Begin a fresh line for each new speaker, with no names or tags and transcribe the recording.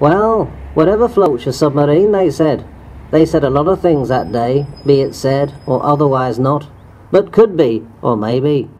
Well, whatever floats your submarine, they said. They said a lot of things that day, be it said or otherwise not, but could be, or maybe.